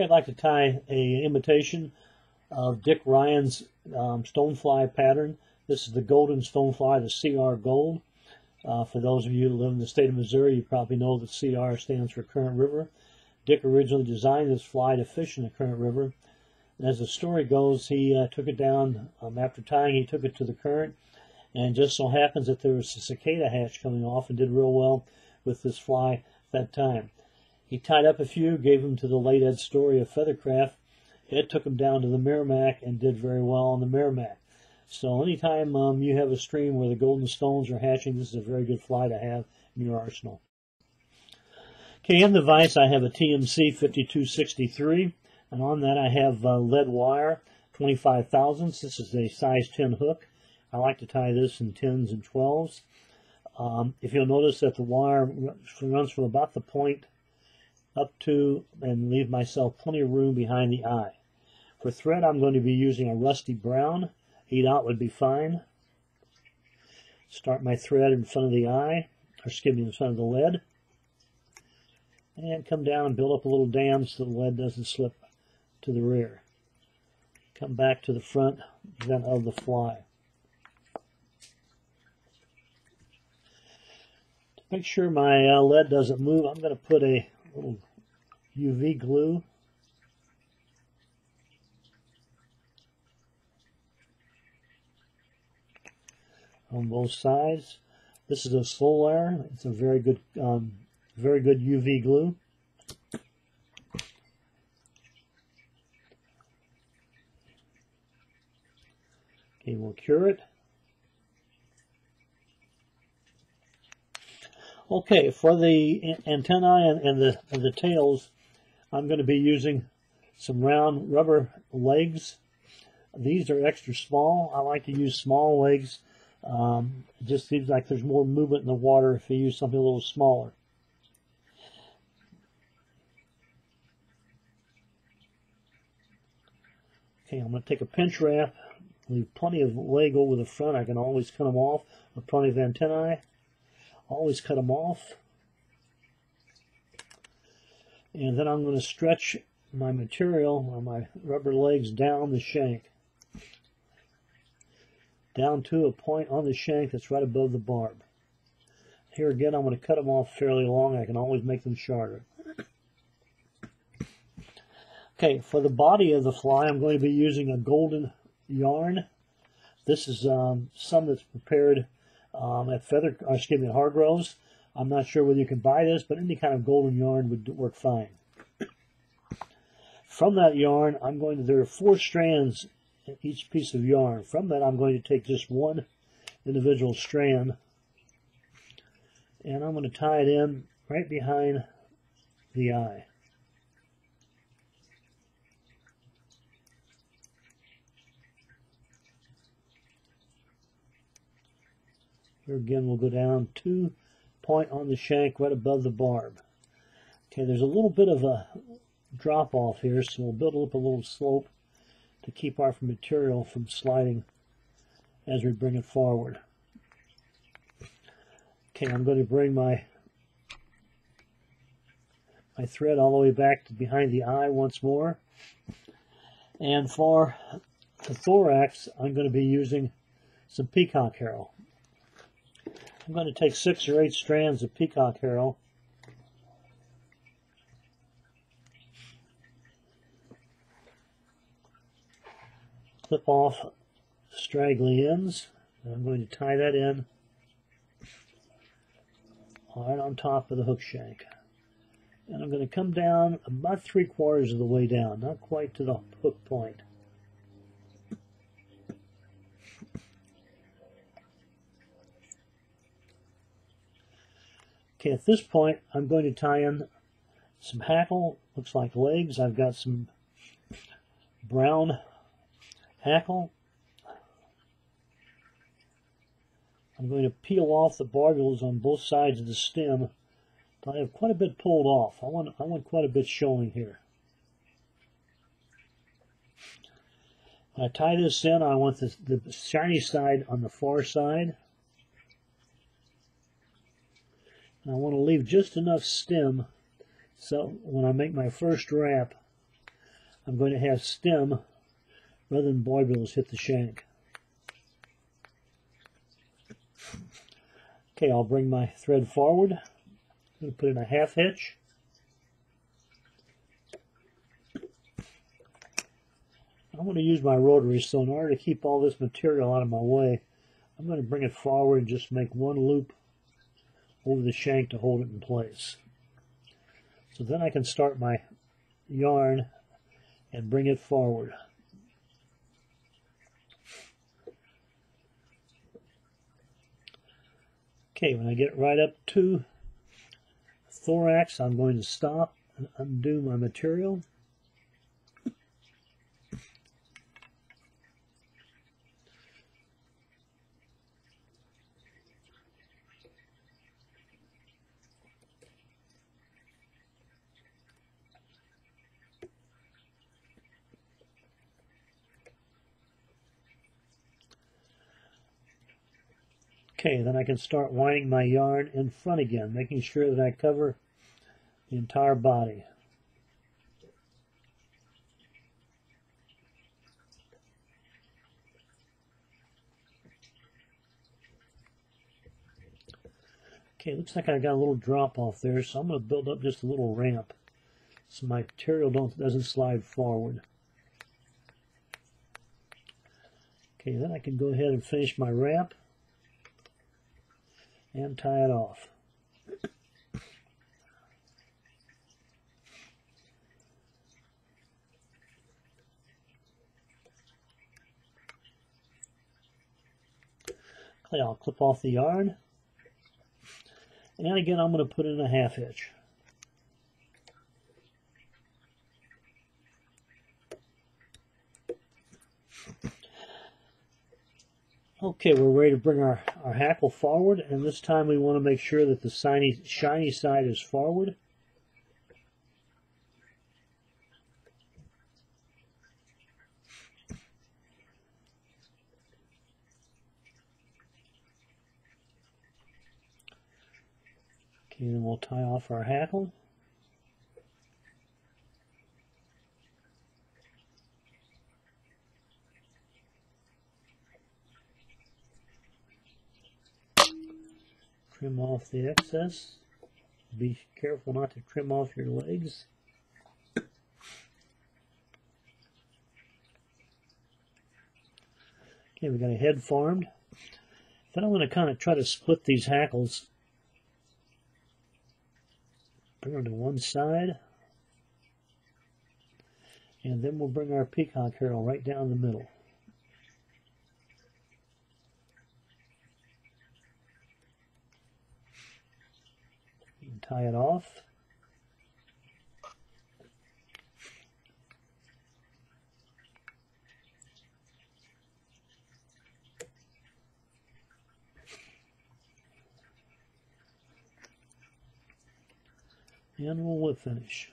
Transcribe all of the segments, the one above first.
I'd like to tie a imitation of Dick Ryan's um, stonefly pattern. This is the golden stonefly, the CR Gold. Uh, for those of you who live in the state of Missouri, you probably know that CR stands for Current River. Dick originally designed this fly to fish in the Current River. And as the story goes, he uh, took it down, um, after tying, he took it to the current. And just so happens that there was a cicada hatch coming off and did real well with this fly at that time. He tied up a few, gave them to the late Ed Story of Feathercraft. Ed took them down to the Meramec and did very well on the Meramec. So anytime um, you have a stream where the golden stones are hatching, this is a very good fly to have in your arsenal. Okay, in the vise I have a TMC 5263, and on that I have uh, lead wire 25 thousandths. This is a size 10 hook. I like to tie this in 10s and 12s. Um, if you'll notice that the wire runs from about the point up to and leave myself plenty of room behind the eye. For thread, I'm going to be using a rusty brown. 8 out would be fine. Start my thread in front of the eye, or excuse me, in front of the lead. And come down and build up a little dam so the lead doesn't slip to the rear. Come back to the front then of the fly. To make sure my uh, lead doesn't move, I'm going to put a little UV glue on both sides. This is a Solar. It's a very good, um, very good UV glue. Okay, we'll cure it. Okay, for the antennae and, and the and the tails, I'm going to be using some round rubber legs. These are extra small. I like to use small legs um, it just seems like there's more movement in the water if you use something a little smaller. Okay, I'm going to take a pinch wrap, leave plenty of leg over the front. I can always cut them off with plenty of antennae. Always cut them off. And then I'm going to stretch my material or my rubber legs down the shank down to a point on the shank that's right above the barb. Here again, I'm going to cut them off fairly long. I can always make them shorter. Okay, for the body of the fly, I'm going to be using a golden yarn. This is um, some that's prepared um, at Feather, uh, excuse me, Hargroves. I'm not sure whether you can buy this, but any kind of golden yarn would work fine. From that yarn, I'm going to, there are four strands in each piece of yarn. From that, I'm going to take just one individual strand and I'm going to tie it in right behind the eye. Here again, we'll go down two point on the shank right above the barb. Okay, there's a little bit of a drop off here, so we'll build up a little slope to keep our material from sliding as we bring it forward. Okay, I'm going to bring my my thread all the way back to behind the eye once more. And for the thorax, I'm going to be using some peacock herl. I'm going to take six or eight strands of peacock herl clip off straggly ends. I'm going to tie that in right on top of the hook shank. And I'm going to come down about three quarters of the way down, not quite to the hook point. Okay, at this point, I'm going to tie in some hackle, looks like legs. I've got some brown hackle. I'm going to peel off the barbules on both sides of the stem. I have quite a bit pulled off. I want, I want quite a bit showing here. When I tie this in, I want the, the shiny side on the far side. And I want to leave just enough stem so when I make my first wrap, I'm going to have stem rather than barbules hit the shank. Okay, I'll bring my thread forward. I'm going to put in a half hitch. I'm going to use my rotary, so in order to keep all this material out of my way, I'm going to bring it forward and just make one loop over the shank to hold it in place. So then I can start my yarn and bring it forward. Okay, when I get right up to thorax, I'm going to stop and undo my material. Okay, then I can start winding my yarn in front again, making sure that I cover the entire body. Okay, looks like I got a little drop off there, so I'm going to build up just a little ramp so my material don't, doesn't slide forward. Okay, then I can go ahead and finish my wrap and tie it off. Okay, I'll clip off the yarn. And again, I'm going to put in a half hitch. Okay, we're ready to bring our, our hackle forward, and this time we want to make sure that the shiny, shiny side is forward. Okay, then we'll tie off our hackle. Trim off the excess. Be careful not to trim off your legs. Okay, we got a head formed. Then I'm going to kind of try to split these hackles. Bring them to one side. And then we'll bring our peacock herl right down the middle. Tie it off. And we'll finish.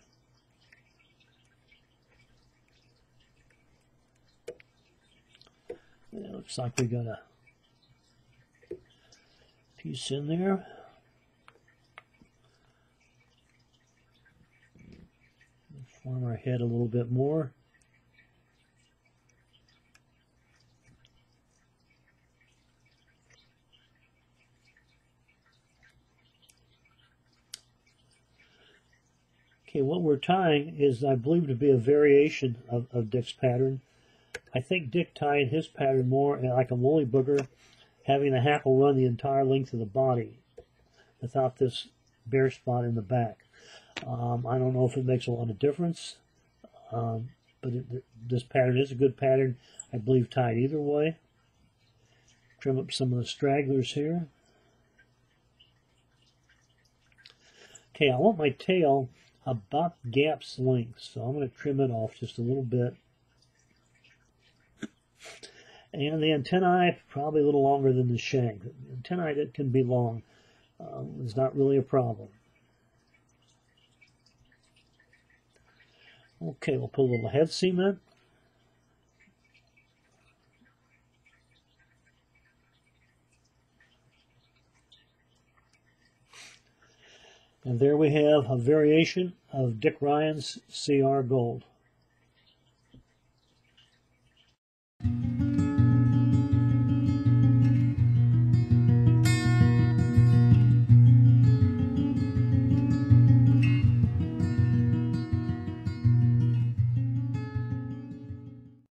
It looks like we got a piece in there. form our head a little bit more. Okay, what we're tying is, I believe, to be a variation of, of Dick's pattern. I think Dick tied his pattern more like a woolly booger, having the hackle run the entire length of the body without this bare spot in the back. Um, I don't know if it makes a lot of difference, um, but it, this pattern is a good pattern. I believe tied either way. Trim up some of the stragglers here. Okay, I want my tail about gap's length, so I'm going to trim it off just a little bit. And the antennae, probably a little longer than the shank. The antennae that can be long um, is not really a problem. Okay, we'll put a little head cement. And there we have a variation of Dick Ryan's CR Gold.